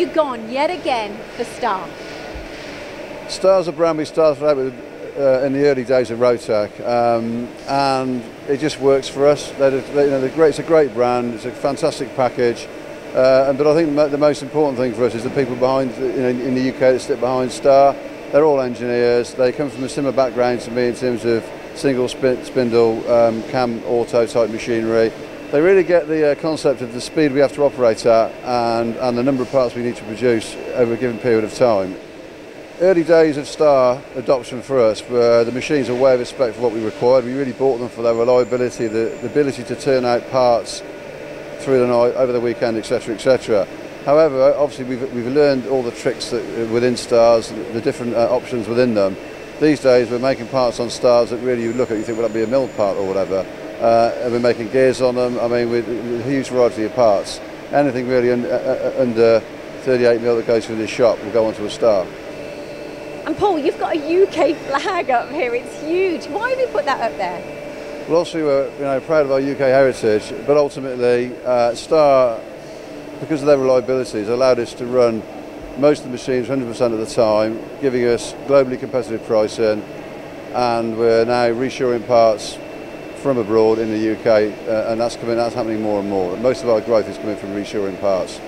you gone yet again for Star? Star's a brand we started out with uh, in the early days of Rotec, um, and it just works for us. They're, they, you know, they're great, it's a great brand, it's a fantastic package, uh, but I think the most important thing for us is the people behind, you know, in the UK that sit behind Star. They're all engineers. They come from a similar background to me in terms of single spin, spindle, um, cam auto type machinery. They really get the uh, concept of the speed we have to operate at and, and the number of parts we need to produce over a given period of time. Early days of Star adoption for us were the machines are way of spec for what we required. We really bought them for their reliability, the, the ability to turn out parts through the night, over the weekend, etc., etc. However, obviously we've, we've learned all the tricks that, uh, within Stars, the different uh, options within them. These days we're making parts on Stars that really you look at, you think, well, that'd be a mill part or whatever. Uh, and we're making gears on them, I mean, with, a huge variety of parts. Anything really un, uh, uh under 38 mil that goes through this shop will go onto a Star. And Paul, you've got a UK flag up here. It's huge. Why have you put that up there? Well, obviously we're you know, proud of our UK heritage, but ultimately uh, Star, because of their reliability, has allowed us to run most of the machines 100% of the time, giving us globally competitive pricing, and we're now reshoring parts from abroad in the UK, uh, and that's coming, that's happening more and more. Most of our growth is coming from reshoring parts.